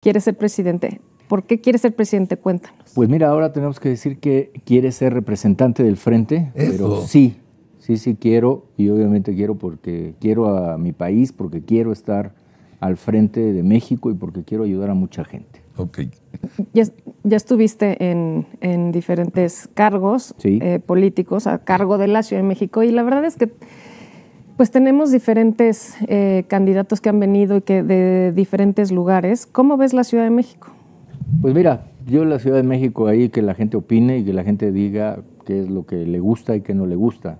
quiere ser presidente. ¿Por qué quiere ser presidente? Cuéntanos. Pues mira, ahora tenemos que decir que quiere ser representante del frente, pero sí, sí, sí quiero y obviamente quiero porque quiero a mi país, porque quiero estar al frente de México y porque quiero ayudar a mucha gente. Ok. Ya, ya estuviste en, en diferentes cargos Sí. eh, políticos a cargo de la Ciudad de México y la verdad es que pues tenemos diferentes eh, candidatos que han venido y que de diferentes lugares. ¿Cómo ves la Ciudad de México? Pues mira, yo la Ciudad de México ahí que la gente opine y que la gente diga qué es lo que le gusta y qué no le gusta.